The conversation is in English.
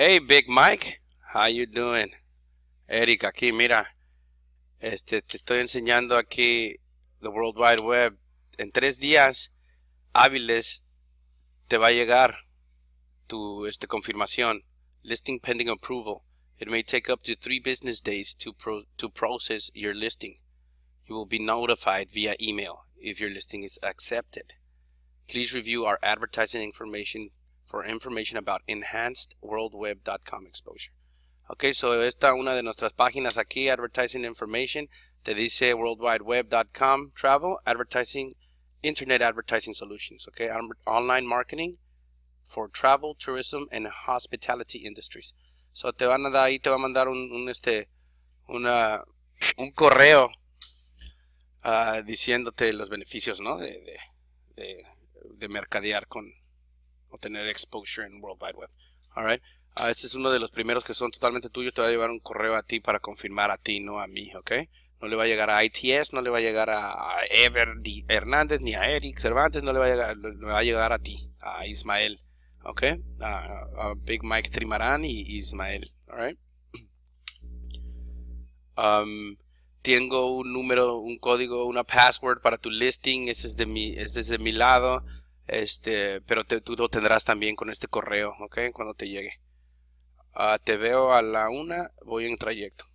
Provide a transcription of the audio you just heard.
Hey, Big Mike. How you doing? Eric, aquí, mira. Este, te estoy enseñando aquí the World Wide Web. En tres días hábiles te va a llegar tu este, confirmación. Listing pending approval. It may take up to three business days to, pro to process your listing. You will be notified via email if your listing is accepted. Please review our advertising information for information about enhanced enhancedworldweb.com exposure. Ok, so esta una de nuestras páginas aquí, advertising information, te dice worldwideweb.com travel, advertising, internet advertising solutions. Ok, online marketing for travel, tourism, and hospitality industries. So te van a dar ahí, te va a mandar un, un este, una, un correo uh, diciéndote los beneficios, ¿no? De, de, de, de mercadear con, o tener exposure en World Wide Web. Alright. Uh, este es uno de los primeros que son totalmente tuyos. Te va a llevar un correo a ti para confirmar a ti, no a mí, ¿ok? No le va a llegar a ITS, no le va a llegar a Ever Hernández, ni a Eric Cervantes, no le va a llegar, le va a, llegar a ti, a Ismael, ¿ok? A, Big Mike Trimarán y Ismael, alright. Um, tengo un número, un código, una password para tu listing, ese es de mi, ese es de mi lado. Este, pero tú lo tendrás también con este correo, ¿ok? Cuando te llegue. Ah, te veo a la una, voy en trayecto.